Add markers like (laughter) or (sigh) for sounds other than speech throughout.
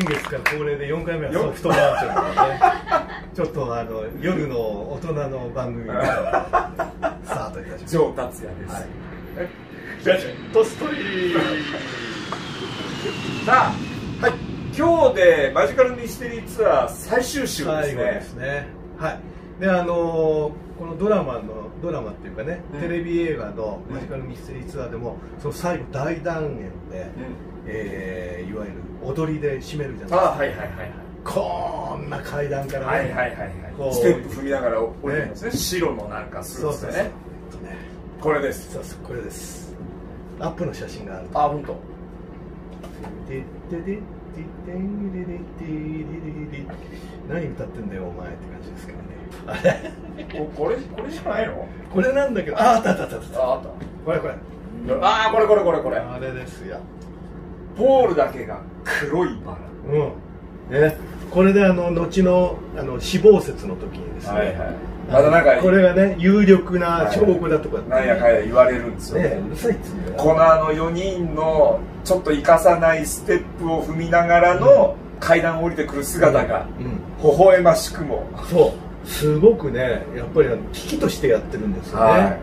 先月から恒例で4回目はソフトバンチョなので、ね、ちょっとあの夜の大人の番組がスタートいたします。上達也です、はい。じゃあじゃトストリーあさあ、はい、今日でマジカルミステリーツアー最終週です最後でねすね。はい。であのこのドラマのドラマっていうかね、うん。テレビ映画のうんマジカルミステリーツアーでもその最後大団円で、うんえーいわゆる踊りで締めるじゃないですあかはいはいはい。こんな階段からね、はいはいはいはい。ステップ踏みながら降りてますね。白のなんかスーそうそうそう、ツでねえっとね。これです。そうそうこれです。アップの写真があると。あ本当。何歌ってんだよお前って感じですけどねあれここれこれじゃないのこれなんだけどああったあったあったあったこれこれたああこれこれこれこれあれですよポールだけが黒いバうん。ね。これであの後のあの死亡説の時にですね、ラはいはい。まだなんかこれがね有力な証拠だとかってなんやかんや言われるんですよね。うるさいっつうこのあの4人のちょっと生かさないステップを踏みながらの階段を降りてくる姿がうん。微笑ましくも。そう。すごくねやっぱり危機としてやってるんですよね、は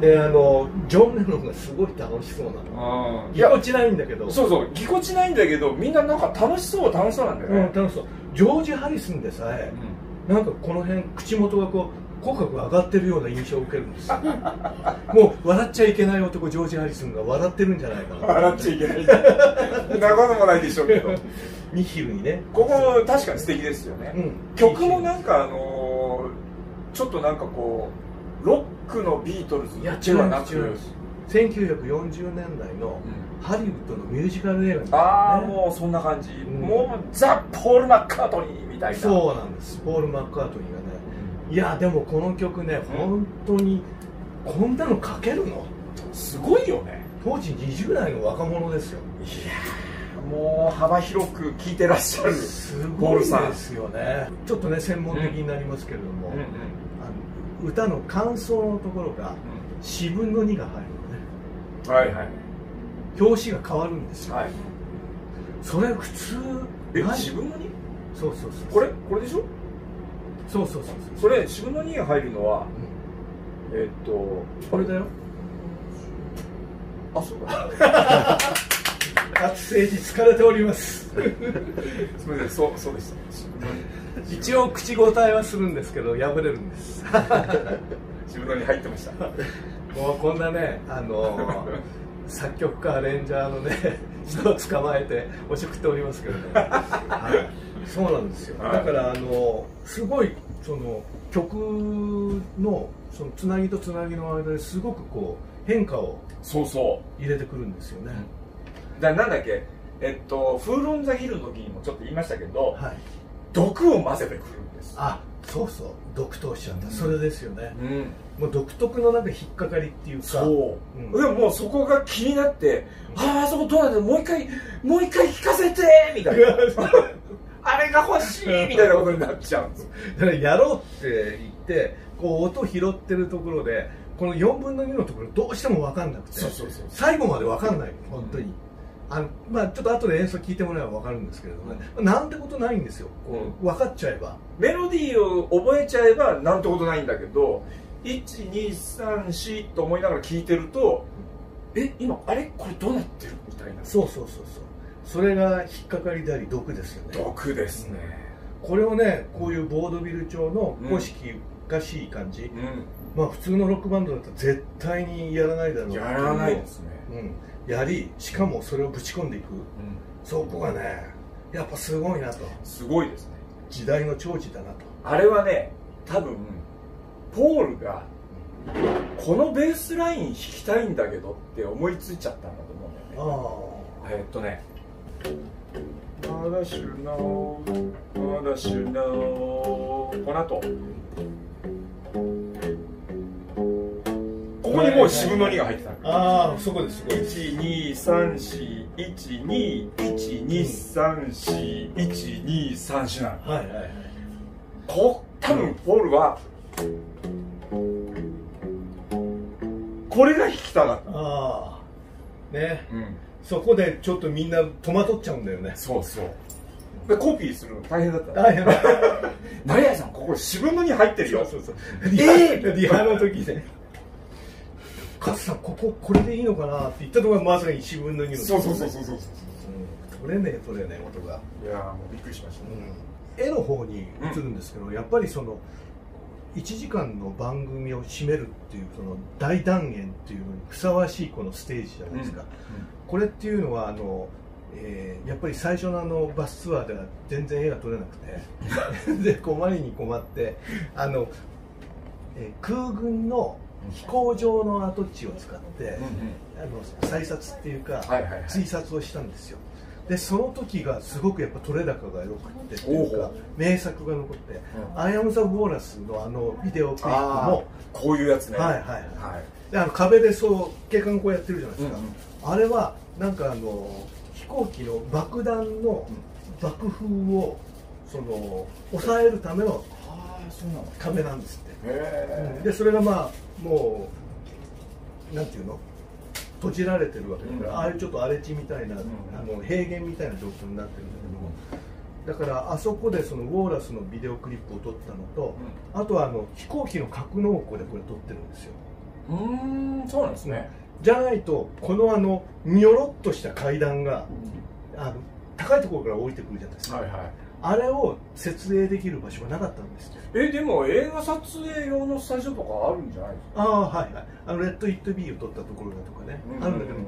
であのジョン・レノンがすごい楽しそうなの。ぎこちないんだけど。そうそう。ぎこちないんだけどみんななんか楽しそう楽しそうなんだようんね、楽しそう。ジョージ・ハリスンでさえなんかこの辺口元がこう口角が上がってるような印象を受けるんですよ。(laughs) もう笑っちゃいけない男ジョージ・ハリスンが笑ってるんじゃないかな。笑っちゃいけない。なこと (laughs) もないでしょうけど。ニヒルにね。ここ確かに素敵ですよね、うん。曲もなんかあのーちょっとなんかこうロックのビートルズではなく。違う違う1940年代のハリウッドのミュージカル映画みたいああもうそんな感じ、ん。もうザ・ポール・マッカートニーみたいな。そうなんです。ポール・マッカートニーがね。いやでもこの曲ね本当にこんなの書けるの？すごいよね。当時20代の若者ですよ。いやーもう幅広く聴いてらっしゃる。すごいルさんですよね。ちょっとね専門的になりますけれども、うんうん歌の感想のところが4分の2が入るのね。はいはい。表紙が変わるんですよ、はい。それ普通えない。自分の2そうそうそうこれ？これでしょ？そうそうそうそそれ自分の2が入るのはう、えっとこれだよ。あそうだ。(laughs) 学生時疲れております。(laughs) すみません。そうそうでした一応口答えはするんですけど破れるんです。(laughs) 自分の2入ってました。もうこんなねあの作曲家アレンジャーのね (laughs) 人を捕まえてお食っておりますけどね、はい、そうなんですよ、はい。だからあのすごいその曲のそのつなぎとつなぎの間ですごくこう変化をそうそ入れてくるんですよね、うだなんだっけ？えっと「フール・オン・ザ・ヒル」の時にもちょっと言いましたけどはい毒を混ぜてくるんです。あそうそう。毒とおっしゃった、それですよね。うん。もう独特のなんか引っかかりっていうか。そう、うん。でももうそこが気になって「あああそこどうなんだもう一回もう一回聞かせて」みたいな。(laughs) あれが欲しいみたいなことになっちゃうんですよ。だからやろうって言ってこう音拾ってるところでこの4分の2のところどうしても分かんなくてそうそうそう。最後まで分かんない。本当に、あのまあ、ちょっと後で演奏聞いてもらえば分かるんですけれどもね、なんてことないんですよ。こう分かっちゃえば。メロディーを覚えちゃえばなんてことないんだけど1234と思いながら聞いてるとえ今あれ？これどうなってる？みたいな。そうそうそうそう。それが引っかかりであり毒ですよね。毒ですね。これをねこういうボードビル調の公式がしい感じ、うまあ普通のロックバンドだったら絶対にやらないだろうんやらないですね。うん、やりしかもそれをぶち込んでいく。そこがねやっぱすごいなと。すごいですね。時代の寵児だなと。あれはね多分ポールがこのベースライン弾きたいんだけどって思いついちゃったんだと思うんだよね。あえーっとね。まだしゅのまだしゅのこの後ここにもう4分の2が入ってたあああそこですそこです。12341234123なの。はいはいはい。こ多分ポールはこれが弾きたかっああね。た、うん、そこでちょっとみんな戸惑っちゃうんだよね。そうそう。でコピーするの大変だった。大変だ。(laughs) 成谷さんここ四分の2入ってるよ。そうそうえリー！ハリハの時ね勝さんこここれでいいのかなって言ったところがまさに4分の2のそうそうそうそうそう。うん。取れねえ取れねえ音が、いやーもうびっくりしました。ねうん、絵の方に映るんですけど、やっぱりその1時間の番組を締めるっていうその大断言っていうのにふさわしいこのステージじゃないですか、これっていうのはあの、えーやっぱり最初のあのバスツアーでは全然絵が撮れなくて (laughs) で困りに困ってあの、えー空軍の飛行場の跡地を使って、あの再撮っていうか、追撮をしたんですよ。でその時がすごくやっぱ取れ高が良くってっていうか名作が残って「うん。アイアム・ザ・ボーナス」のあのビデオクリップあもーこういうやつね。はいはいはい。はい。であの壁でそう警官こうやってるじゃないですか、うんうん。あれはなんかあの飛行機の爆弾の爆風をその抑えるための壁なんですって、へでそれがまあもうなんていうの？閉じられてるわけだから、うん。ああいうちょっと荒れ地みたいな、ん。あの平原みたいな状況になってるんだけどもだからあそこでそのウォーラスのビデオクリップを撮ったのと、あとはあの飛行機の格納庫でこれ撮ってるんですよ。うーんそうなんですね。じゃないとこのあのにょろっとした階段があの高いところから降りてくるじゃないですか、はいはいあれを設営できる場所がなかったんですよ。えでも映画撮影用のスタジオとかあるんじゃないですか？ああはいはい。あのレッド・イット・ビーを撮ったところだとかね、あるんだけど。う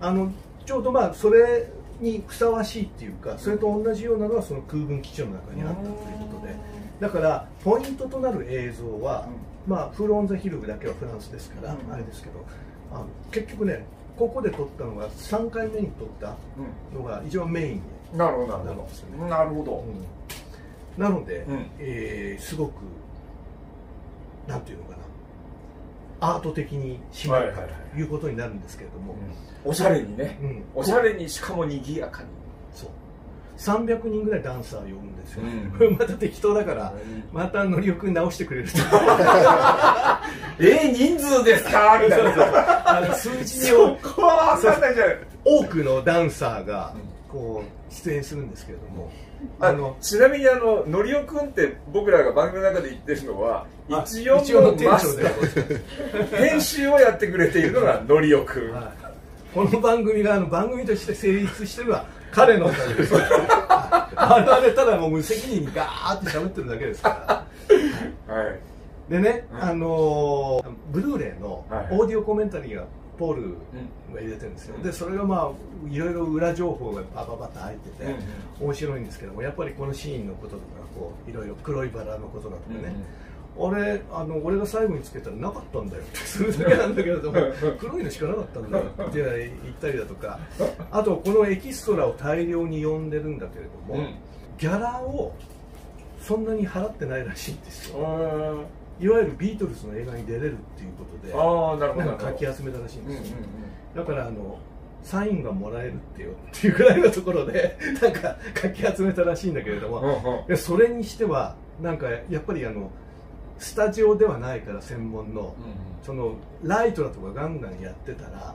あのちょうどまあそれにふさわしいっていうかそれと同じようなのがその空軍基地の中にあったということで。だからポイントとなる映像は、まあフール・オン・ザ・ヒルだけはフランスですから、うん。あれですけどあの結局ねここで撮ったのが3回目に撮ったうん。のが一番メインに、うんなるほどなるほど。なるほど。うん。なので、うん。えーすごくなんていうのかな。アート的に締まるはいはいはい。ということになるんですけれども、おしゃれにね。うん。おしゃれにしかも賑やかに。そう。300人ぐらいダンサー呼ぶんですよ、うん。また適当だからまたのりおくん直してくれると。(laughs) えー、人数ですか？みたいな。数字にそこは分かんないじゃ多くのダンサーがこう出演するんですけれどもああのちなみにあののりおくんって僕らが番組の中で言ってるのはあ一応ののマスター編集をやってくれているのがのりおくん。はい。この番組があの番組として成立してるのは彼のおかげです。あれただもう無責任にガーって喋ってるだけですから。はい。でね、うん。あのーブルーレイのはい。オーディオコメンタリーがポールが入れてるんですよ、うん。でそれがまあいろいろ裏情報がパパパッと入ってて、うん面白いんですけどもやっぱりこのシーンのこととかこういろいろ黒いバラのことだとかね、俺あの俺が最後につけたらなかったんだよって (laughs) それだけなんだけれども黒いのしかなかったんだよって言ったりだとか。あとこのエキストラを大量に呼んでるんだけれども、うん。ギャラをそんなに払ってないらしいんですよ。うんいわゆるビートルズの映画に出れるっていうことでああなるほどかかき集めたらしいんうんうんですよ、だからあのサインがもらえるってよっていうぐらいのところで (laughs) なんかかき集めたらしいんだけれども、うんうん。でそれにしてはなんかやっぱりあのスタジオではないから専門のそのライトだとかガンガンやってたら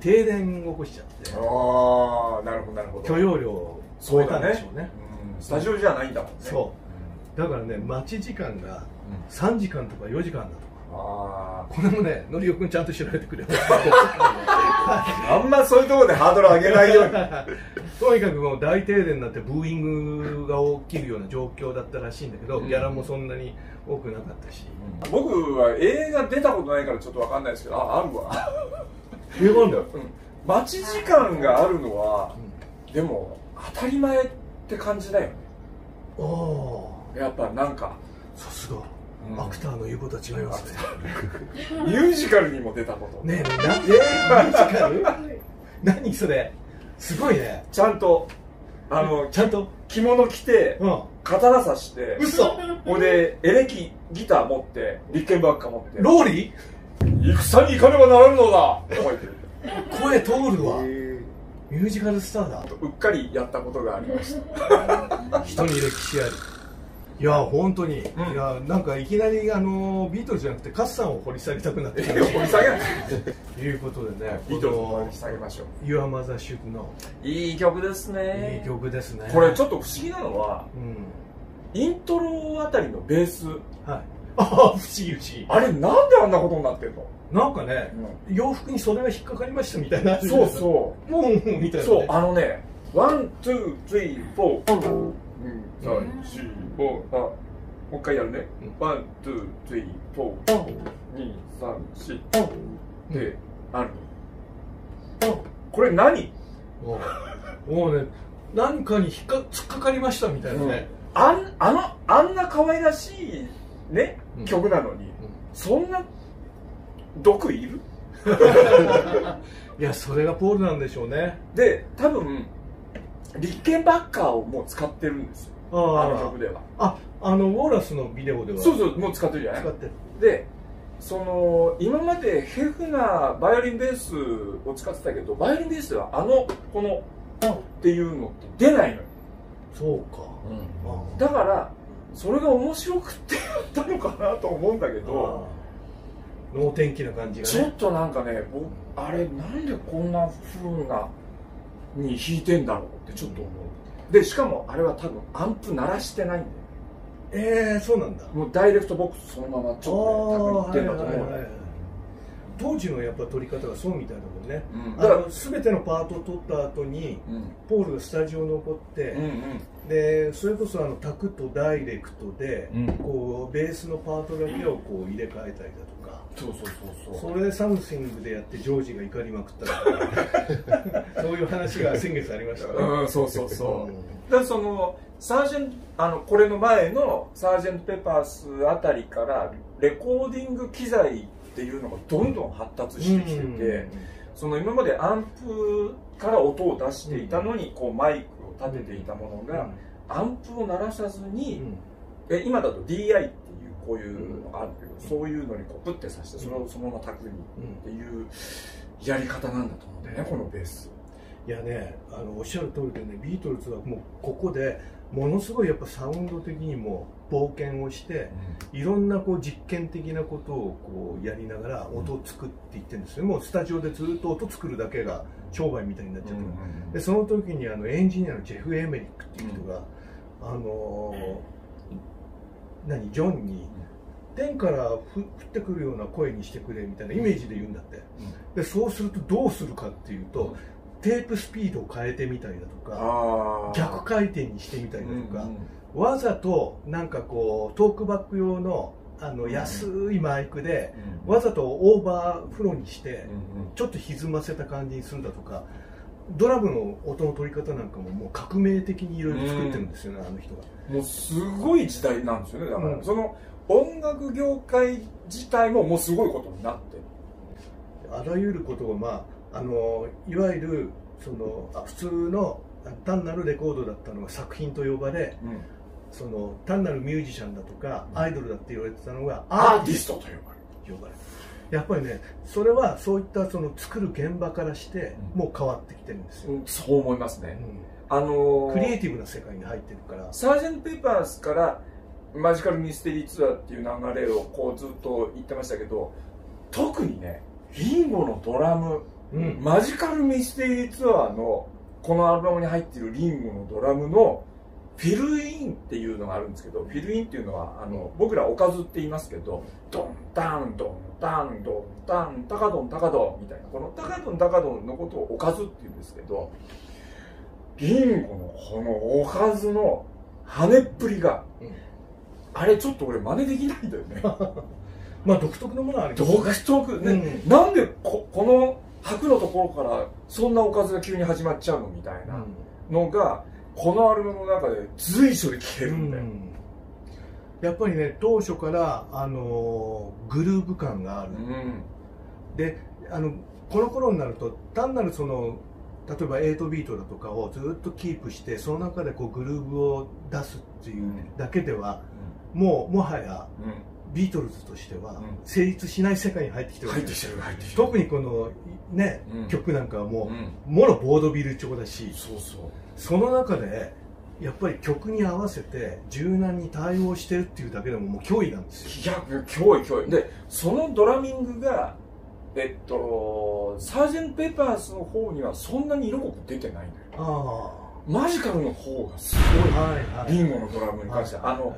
停電起こしちゃってああなるほどなるほど。許容量を超えたんでしょうね。うん。スタジオじゃないんだもんね。そう。だからね待ち時間が3時間とか4時間だとか。あこれもねのりおくんちゃんと調べてくれあ (laughs) あんまそういうところでハードル上げないように。(laughs) とにかくもう大停電になってブーイングが起きるような状況だったらしいんだけど、うん。ギャラもそんなに多くなかったし、僕は映画出たことないからちょっとわかんないですけどああるわ。映画なんだ？よ、(laughs) うん。待ち時間があるのはでも当たり前って感じだよね。ああやっぱなんかさすが、うんアクターの言うことは違いますね。ミュージカルにも出たこと。ねえなえー、ミュージカル？(laughs) 何それ？すごいね。ちゃんとあのちゃんと？着物着てうん。刀刺して嘘。ここでエレキギター持ってリッケンバッカー持って。ローリ戦に行かねばならぬのだとか言ってる。ー声通るわ。ミュージカルスターだ。うっかりやったことがありました。(laughs) 人に歴史ありいや本当に、ん。いやなんかいきなりあのビートルズじゃなくてカスさんを掘り下げたくなって。掘り下げないということでねビートルを掘り下げましょう。Your Mother Should Know いい曲ですね。いい曲ですね。これちょっと不思議なのはうん。イントロあたりのベース。はい。あ (laughs) あ不思議不思議。あれなんであんなことになってんの、なんかね、洋服にそれが引っかかりましたみたいな。そうそう。もうみたいな、ね、そうあのね one, two, three, four、もう一回やるね。 one, two, three, four、二、三、四、で、ある。これ何？もうもうね何かに引っか突っかかりましたみたいなね、あん、あの、あんな可愛らしいねう、ん。曲なのに、そんな毒いる？(laughs) いやそれがポールなんでしょうね。で、多分、リッケンバッカーをもう使ってるんですよ。あの曲では。ああのウォーラスのビデオでは。そうそう、もう使ってるじゃない？使ってる。でその今までヘフなバイオリンベースを使ってたけどバイオリンベースではあのこの「っていうのって出ないのよ。そうか、あだからそれが面白くってやったのかなと思うんだけどあ能天気な感じがね。ちょっとなんかね僕あれなんでこんな風なに弾いてんだろうってちょっと思うでしかもあれは多分アンプ鳴らしてないんだよええそうなんだ。もうダイレクトボックスそのままちょっとね多分いってんだと思う。のよ当時のやっぱ撮り方がそうみたいだもんね、うん。だからあの全てのパートを撮った後にうん。ポールがスタジオに残って、うんうん。でそれこそあのタクとダイレクトで、うん。こうベースのパートだけをこう入れ替えたりだとか、そうそうそうそう。それでサムシングでやってジョージが怒りまくった。りとかそういう話が先月ありました。ね、うんそうそうそう。うん。だからそのサージェンあのこれの前のサージェント・ペパースあたりからレコーディング機材っていうのがどんどん発達してきてて、その今までアンプから音を出していたのにこうマイクを立てていたものが、アンプを鳴らさずうに、ん。え今だと DI ってこういうのがあるけど、そういうのにこうプッてさしてそれをそのままタクにっていうやり方なんだと思うんだよねこのベース。いやねあのおっしゃる通りでねビートルズはもうここでものすごいやっぱサウンド的にも冒険をしていろんなこう実験的なことをこうやりながら音を作っていってるんですよ。もうスタジオでずっと音作るだけが商売みたいになっちゃってる、でその時にあのエンジニアのジェフ・エメリックっていう人が、あのー何ジョンに天からふ降ってくるような声にしてくれみたいなイメージで言うんだって。でそうするとどうするかっていうとテープスピードを変えてみたりだとか逆回転にしてみたりだとか、うんうん。わざとなんかこうトークバック用のあの安いマイクで、わざとオーバーフローにして、ちょっと歪ませた感じにするんだとかドラムの音の取り方なんかももう革命的にいろいろ作ってるんですよね、あの人が。もうすごい時代なんですよねだから、うん。その音楽業界自体ももうすごいことになってる。あらゆることをまああのいわゆるそのあ普通の単なるレコードだったのが作品と呼ばれその単なるミュージシャンだとかアイドルだって言われてたのがアーティストと呼ばれる。呼ばれるやっぱりねそれはそういったその作る現場からしてうん。もう変わってきてるんですよ、うんそう思いますね、うん。あのークリエイティブな世界に入ってるから。サージェント・ペーパースからマジカル・ミステリーツアーっていう流れをこうずっと言ってましたけど特にねリンゴのドラム、うん。マジカル・ミステリーツアーのこのアルバムに入っているリンゴのドラムのフィルインっていうのがあるんですけどフィルインっていうのはあの僕らおかずって言いますけどドンタンドンタンドンタンタカドンタカドンみたいなこのタカドンタカドンのことをおかずって言うんですけどリンゴのこのおかずの跳ねっぷりがうん。あれちょっと俺真似できないんだよね。(laughs) まあ独特のものはありますよ独ね特。ね、うん。なんでここの白のところからそんなおかずが急に始まっちゃうのみたいなのがこのアルバムの中で随所で聴けるんだよ、うん。やっぱりね当初から、あのーグルーヴ感がある、うん。であのこの頃になると単なるその例えば8ビートだとかをずっとキープしてその中でこうグルーヴを出すっていうだけでは、もうもはやビートルズとしてはうん。成立しない世界に入ってきてるわけです入ってきてる入ってきてる。特にこのね、うん。曲なんかはもう、うん。もろボードビル調だし。そうそうその中でやっぱり曲に合わせて柔軟に対応してるっていうだけでももう脅威なんですよ。いや脅威脅威。でそのドラミングがえっとサージェント・ペッパーズの方にはそんなに色濃く出てないんだよ。ああ。マジカルの方がすごい、はいはい、リンゴのドラムに関して、はいはい、あの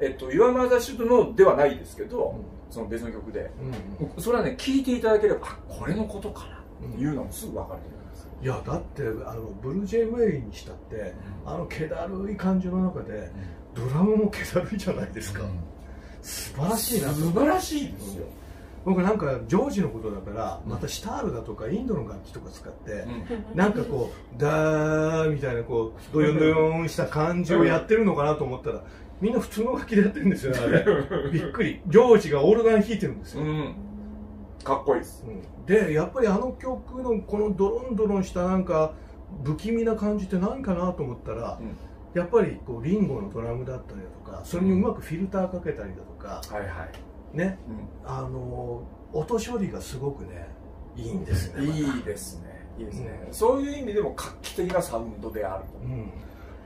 えっと、岩間田シュートのではないですけど、うん、その別の曲で、うんうん、それはね聞いていただければあこれのことかなっていうのもすぐ分かると思いやだってあのブルージェイ・ウェイにしたって、あの気だるい感じの中で、ドラムも気だるいじゃないですか、素晴らしいな素晴らしいですよ、僕なんかジョージのことだからまたシタールだとかインドの楽器とか使って、なんかこうダーみたいなこうドヨンドヨンした感じをやってるのかなと思ったらみんな普通の楽器でやってるんですよねあれ。(laughs) びっくり。ジョージがオルガン弾いてるんですよ、かっこいいです、でやっぱりあの曲のこのドロンドロンしたなんか不気味な感じって何かなと思ったら、やっぱりこうリンゴのドラムだったりだとかそれにうまくフィルターかけたりだとか、はいはい。ね、うん、あの音処理がすごくねいいんですね、いいですね。いいですね、うん、そういう意味でも画期的なサウンドであると、うん、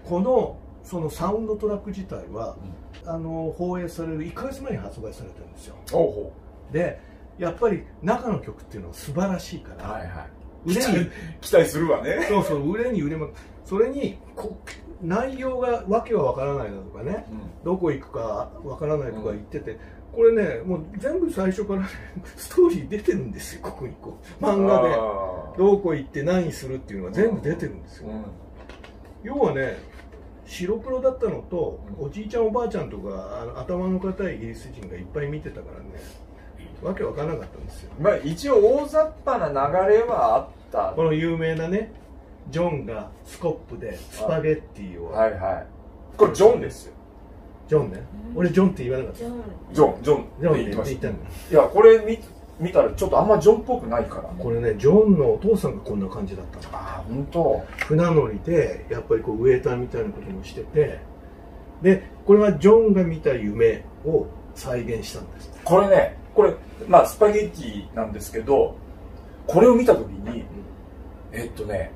このそのサウンドトラック自体は、あの放映される1か月前に発売されてるんですよ。でやっぱり中の曲っていうのは素晴らしいから、はいはい、腕に期待するわね。そうそう腕に腕まそれにこ内容がわけはわからないだとかね、うん、どこ行くかわからないとか言ってて、これねもう全部最初から、ね、(laughs) ストーリー出てるんですよここにこう。漫画で。どこ行って何するっていうのが全部出てるんですよ、うん、要はね白黒だったのと、おじいちゃんおばあちゃんとかあの頭の固いイギリス人がいっぱい見てたからねわけわからなかったんですよ。まあ一応大雑把な流れはあった。この有名なねジョンがスコップでスパゲッティを。はいはい。これジョンですよ。ジョンね、俺ジョンって言わなかった。ジョン。ジョンジョン。ジョンって言ったんだ。いやこれ見見たらちょっとあんまジョンっぽくないから。これねジョンのお父さんがこんな感じだった。のああ本当。船乗りでやっぱりこうウエーターみたいなこともしてて。でこれはジョンが見た夢を再現したんです。これねこれまあスパゲッティなんですけどこれを見た時に、えっとね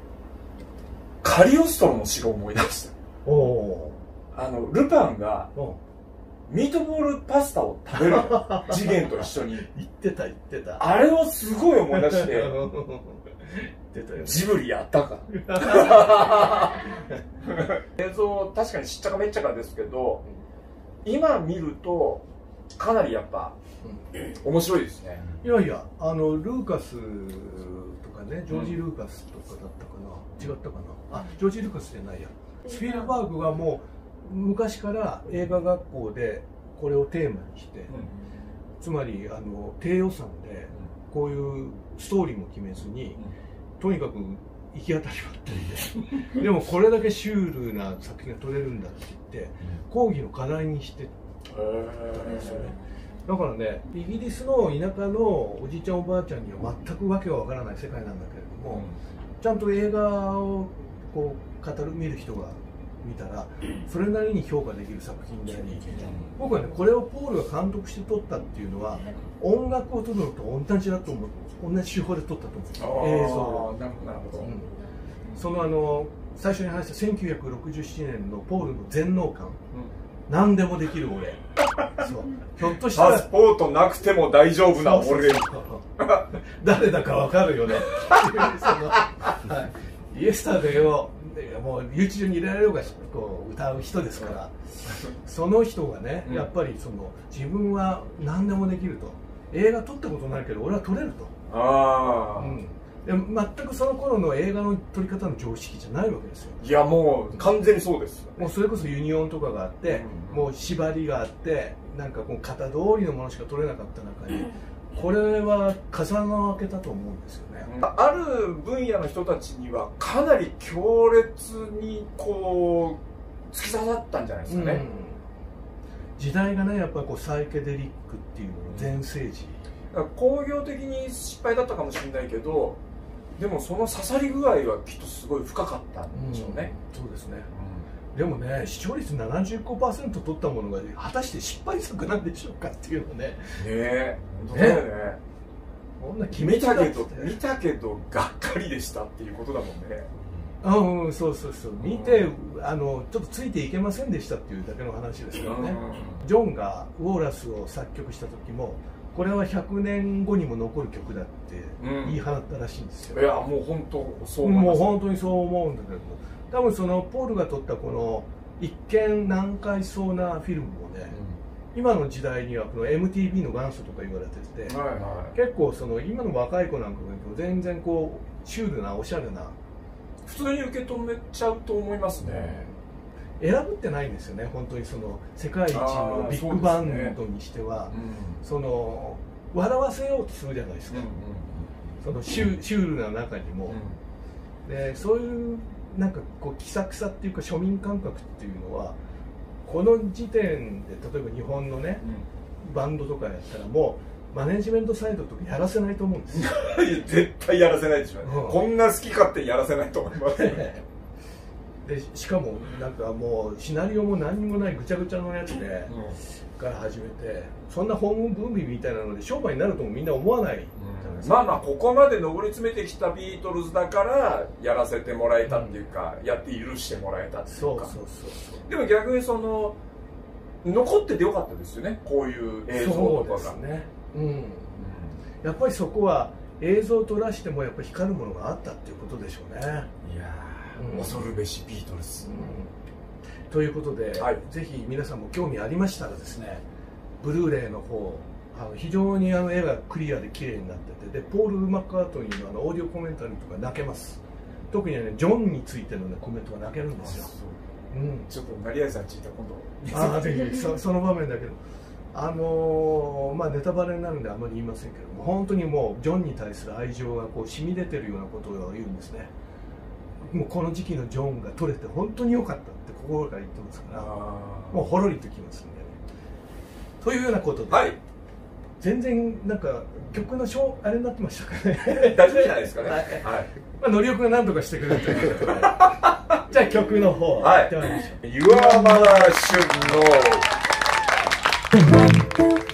カリオストロの詩が思い出した。おおあのルパンがミートボールパスタを食べる (laughs) 次元と一緒に。言ってた言ってた。あれをすごい思い出してジブリやったか。(laughs) 映像確かにしっちゃかめっちゃかですけど今見るとかなりやっぱ、面白いですね。いやいやあのルーカスとかねジョージ・ルーカスとかだったかな、違ったかな。あジョージ・ルーカスじゃないや。スピルバーグがもう昔から映画学校でこれをテーマにして、つまりあの低予算でこういうストーリーも決めずに、とにかく行き当たりばったりで (laughs) でもこれだけシュールな作品が撮れるんだって言って講義の課題にしてたんですよねだからねイギリスの田舎のおじいちゃんおばあちゃんには全くわけがわからない世界なんだけれども、ちゃんと映画をこう語る見る人が見たらそれなりに評価できる作品で。あり僕はねこれをポールが監督して撮ったっていうのは音楽を撮るのと同じだと思う同じ手法で撮ったと思う映像なるほど、うん、そのあの最初に話した1967年のポールの全能感、うん、何でもできる俺。そう。ひょっとしたら。パスポートなくても大丈夫な俺。(laughs) 誰だかわかるよね。(laughs) イエスタデーをもう YouTube に入れられようがこう歌う人ですから、その人がね、やっぱりその自分は何でもできると。映画撮ったことないけど俺は撮れると。ああ、うん、で全くその頃の映画の撮り方の常識じゃないわけですよ。いやもう完全にそうです、もうそれこそユニオンとかがあって、うん、もう縛りがあってなんかこう型通りのものしか撮れなかった中にこれは風の開けたと思うんですよね、ある分野の人たちにはかなり強烈にこう突き刺さったんじゃないですかね、うん、時代がねやっぱりこうサイケデリックっていうのの全盛時、工業的に失敗だったかもしれないけどでもその刺さり具合はきっとすごい深かったんでしょうね、うん、そうですね、でもね視聴率75%取ったものが果たして失敗作なんでしょうかっていうのね。ねえ本当だよね。こんな見たけど見たけどがっかりでしたっていうことだもんね。あうんそうそうそう。見てあのちょっとついていけませんでしたっていうだけの話ですからね、ジョンがウォーラスを作曲した時もこれは100年後にも残る曲だって言い放ったらしいんですよ、いやもう本当そうもう本当にそう思うんだけど多分そのポールが撮ったこの一見難解そうなフィルムもね、今の時代にはこの MTV の元祖とか言われてて、はいはい。結構その今の若い子なんかも全然こうシュールなおしゃれな。普通に受け止めちゃうと思いますね選ぶってないんですよね本当にその世界一のビッグバンドにしては。その笑わせようとするじゃないですか、そのシュシュールな中にも、でそういうなんかこう気さくさっていうか庶民感覚っていうのはこの時点で例えば日本のね、バンドとかやったらもうマネジメントサイドとかやらせないと思うんですよ。(laughs) 絶対やらせないでしょ、うん、こんな好き勝手にやらせないと思います (laughs) でしかもなんかもうシナリオも何にもないぐちゃぐちゃのやつで、うん、から始めてそんなホームブーミーみたいなので商売になるともみんな思わない、うん、まあまあここまで上り詰めてきたビートルズだからやらせてもらえたっていうか、うん、やって許してもらえたっていうか。そうそうそうでも逆にその残っててよかったですよね。こういう映像とかが。ね、うん、やっぱりそこは映像を撮らしてもやっぱ光るものがあったっていうことでしょうね。いや恐るべしビートルズ、ということで、はい、ぜひ皆さんも興味ありましたらですねブルーレイの方あの非常にあの絵がクリアで綺麗になっててでポール・マッカートニーのあのオーディオコメンタリーとか泣けます。特にねジョンについての、ね、コメントが泣けるんですよ、う。ん、ちょっと成合さん聞いた今度あぜひそその場面だけどあのー、まあネタバレになるんであまり言いませんけども本当にもうジョンに対する愛情がこう染み出てるようなことを言うんですねもうこの時期のジョンが取れて本当に良かったって心から言ってますからもうほろりときますんでね。というようなことで、はい、全然なんか曲のあれになってましたかね。大丈夫じゃないですかね。はい、まあ、のりおくんが何とかしてくれるということで。(laughs) じゃあ曲の方はい、ってみましょう。Your Mother Should Know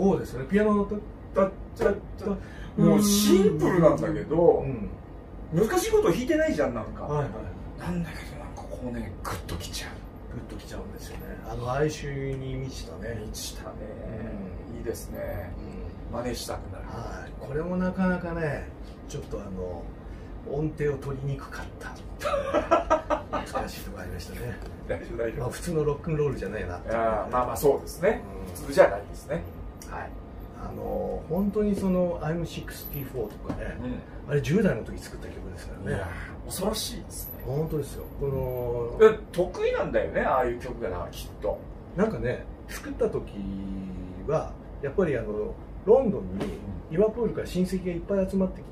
そうですね。ピアノのたっちゃったもうシンプルなんだけど、うん、難しいこと弾いてないじゃんなんか、はいはい、なんだけどなんかこうねグッときちゃう。グッときちゃうんですよね。あの哀愁に満ちたね。満ちたね、うん。いいですね。真似したくなる。はい。これもなかなかねちょっとあの音程を取りにくかった。難しいところありましたね、大丈夫大まあ、普通のロックンロールじゃないなっていやーまあまあそうですね。うん。普通じゃないですね。はい、あの本当にその「I'm64」とかね。あれ10代の時作った曲ですからね。恐ろしいですね。本当ですよ。このえ得意なんだよねああいう曲がなきっと。なんかね作った時はやっぱりあのロンドンにリバプールから親戚がいっぱい集まってきて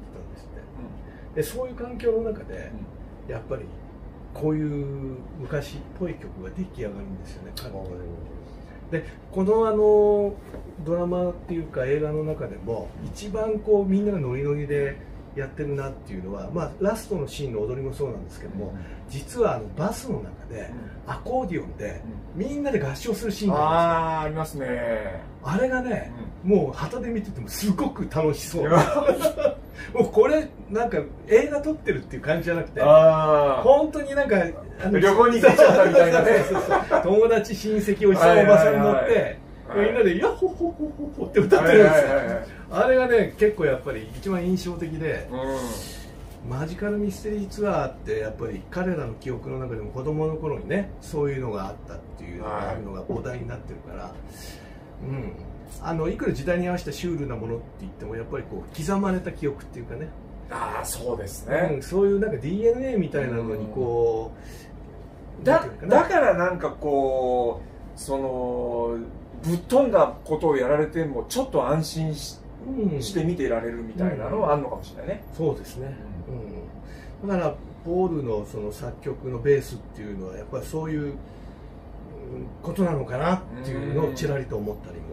でそういう環境の中でやっぱりこういう昔っぽい曲が出来上がるんですよね彼女でこのあのドラマっていうか映画の中でも一番こうみんながノリノリでやってるなっていうのは、まあ、ラストのシーンの踊りもそうなんですけども、実はあのバスの中でアコーディオンでみんなで合唱するシーンがあありますね。あれがね、もう旗で見ててもすごく楽しそう。(laughs) もうこれなんか映画撮ってるっていう感じじゃなくてあ本当になんかあ旅行に行けちゃったみたいなね。友達親戚おじさんおばさん乗って、はい。みんなで「ヤッホッホッホッホッホ」って歌ってるんですよ、あれがね結構やっぱり一番印象的で、マジカルミステリーツアーってやっぱり彼らの記憶の中でも子供の頃にねそういうのがあったっていうのがあるのがお題になってるから、うん。あのいくら時代に合わせたシュールなものって言ってもやっぱりこう刻まれた記憶っていうかね、ああそうですうねん、そういうなんか DNA みたいなのにこう、うのかな。だからなんかこうそのぶっ飛んだことをやられてもちょっと安心しうんして見ていられるみたいなのはあるのかもしれないね。そうですね、うん、だからポールのその作曲のベースっていうのはやっぱりそういううんことなのかなっていうのをちらりと思ったりも。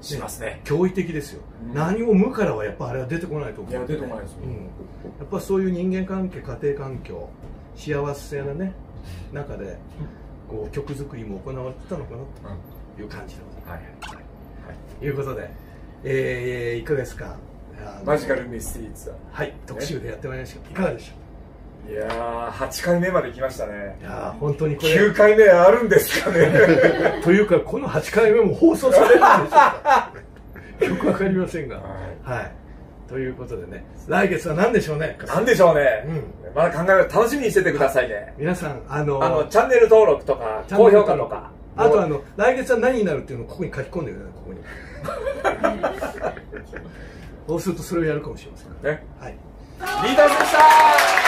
しますね。驚異的ですよ、うん。何も無からはやっぱあれは出てこないと思う、いや出てこないですようん、やっぱそういう人間関係家庭環境幸せなね中でこう曲作りも行われてたのかなという感じでございます、はい。ということで、えー、いかがですか？マジカルミステリーツアはい。特集でやってまいりましたいかがでしょうーいやー8回目まで来ましたね。いやー本当にこれ。9回目あるんですかね。(laughs) というかこの8回目も放送されるんでしょうか？よくわかりませんが。はい。ということでね来月は何でしょうね？なんでしょうね、うまだ考える楽しみにしててくださいね。皆さんあのあのチャンネル登録とか高評価とかあとあの来月は何になるっていうのをここに書き込んでくださいここに。(laughs) そうするとそれをやるかもしれません。ねはい。リーダーズでした「